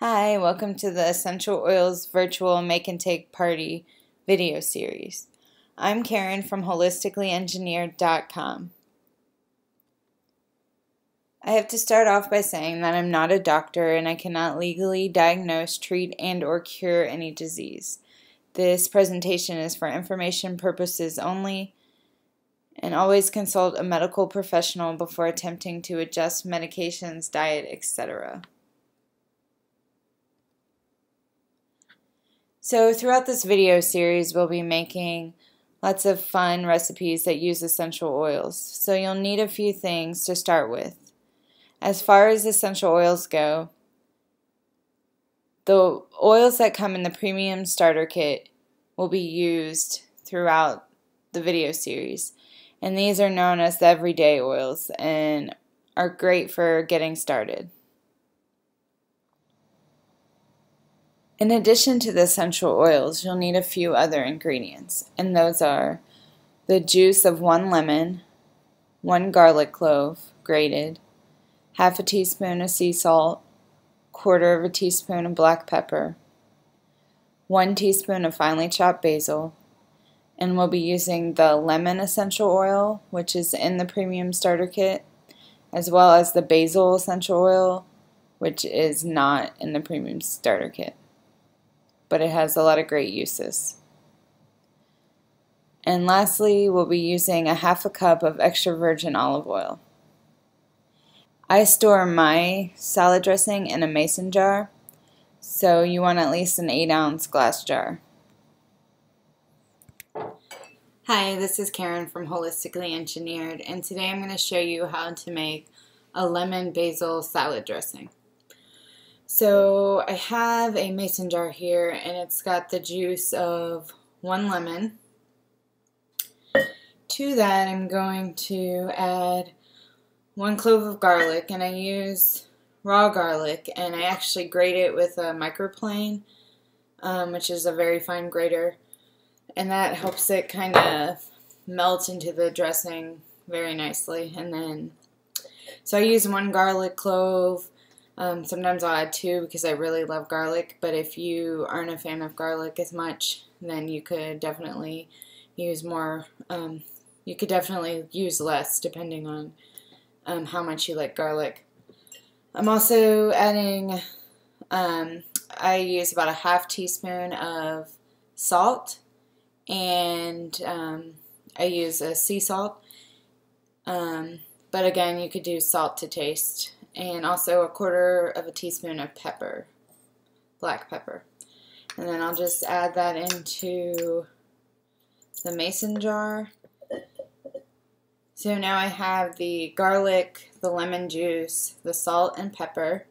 Hi, welcome to the Essential Oils Virtual Make and Take Party video series. I'm Karen from HolisticallyEngineered.com. I have to start off by saying that I'm not a doctor and I cannot legally diagnose, treat, and or cure any disease. This presentation is for information purposes only and always consult a medical professional before attempting to adjust medications, diet, etc. So throughout this video series, we'll be making lots of fun recipes that use essential oils. So you'll need a few things to start with. As far as essential oils go, the oils that come in the premium starter kit will be used throughout the video series. And these are known as the everyday oils and are great for getting started. In addition to the essential oils, you'll need a few other ingredients, and those are the juice of one lemon, one garlic clove, grated, half a teaspoon of sea salt, quarter of a teaspoon of black pepper, one teaspoon of finely chopped basil, and we'll be using the lemon essential oil, which is in the premium starter kit, as well as the basil essential oil, which is not in the premium starter kit but it has a lot of great uses. And lastly, we'll be using a half a cup of extra virgin olive oil. I store my salad dressing in a mason jar, so you want at least an 8 ounce glass jar. Hi, this is Karen from Holistically Engineered, and today I'm going to show you how to make a lemon basil salad dressing. So I have a mason jar here and it's got the juice of one lemon. To that I'm going to add one clove of garlic and I use raw garlic and I actually grate it with a microplane um, which is a very fine grater and that helps it kind of melt into the dressing very nicely and then so I use one garlic clove um, sometimes I'll add two because I really love garlic, but if you aren't a fan of garlic as much, then you could definitely use more. Um, you could definitely use less depending on um, how much you like garlic. I'm also adding, um, I use about a half teaspoon of salt and um, I use a sea salt. Um, but again, you could do salt to taste and also a quarter of a teaspoon of pepper, black pepper. And then I'll just add that into the mason jar. So now I have the garlic, the lemon juice, the salt and pepper.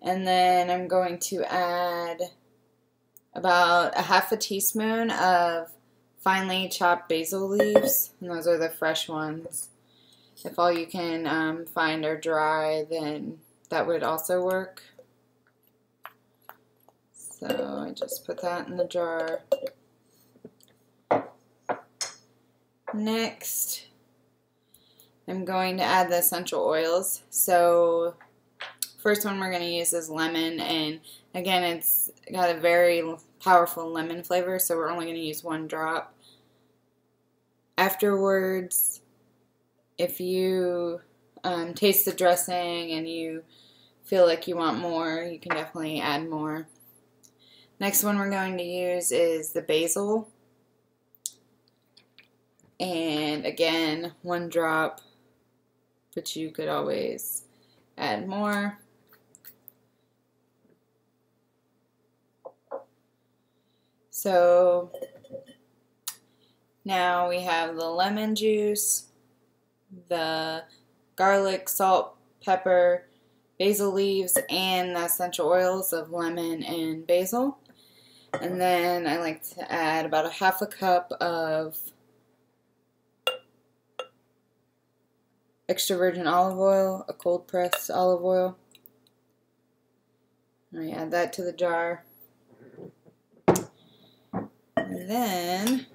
And then I'm going to add about a half a teaspoon of finely chopped basil leaves. And those are the fresh ones. If all you can um, find are dry, then that would also work. So I just put that in the jar. Next, I'm going to add the essential oils. So first one we're going to use is lemon and again it's got a very powerful lemon flavor so we're only going to use one drop. Afterwards if you um, taste the dressing and you feel like you want more, you can definitely add more. Next one we're going to use is the basil. And again, one drop, but you could always add more. So now we have the lemon juice the garlic, salt, pepper, basil leaves, and the essential oils of lemon and basil. And then I like to add about a half a cup of extra virgin olive oil, a cold pressed olive oil. I add that to the jar. And then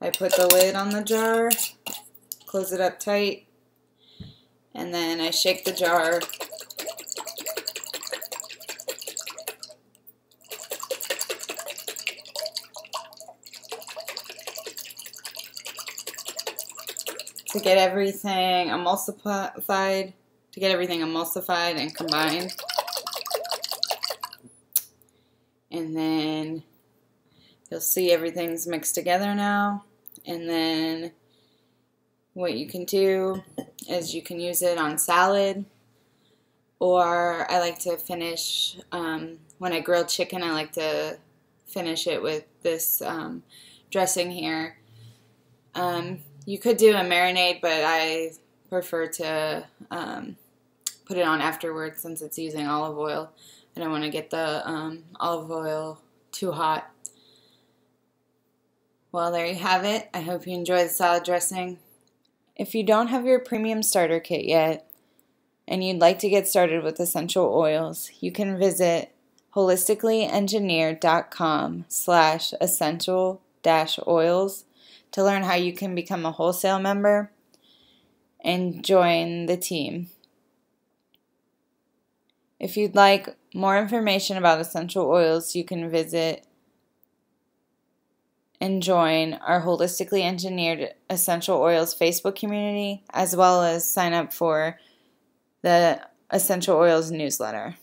I put the lid on the jar close it up tight, and then I shake the jar. to get everything emulsified, to get everything emulsified and combined. And then you'll see everything's mixed together now. And then what you can do is you can use it on salad or I like to finish um, when I grill chicken I like to finish it with this um, dressing here. Um, you could do a marinade but I prefer to um, put it on afterwards since it's using olive oil. I don't want to get the um, olive oil too hot. Well there you have it. I hope you enjoy the salad dressing if you don't have your premium starter kit yet and you'd like to get started with essential oils, you can visit holisticallyengineered.com slash essential dash oils to learn how you can become a wholesale member and join the team. If you'd like more information about essential oils, you can visit and join our Holistically Engineered Essential Oils Facebook community, as well as sign up for the Essential Oils newsletter.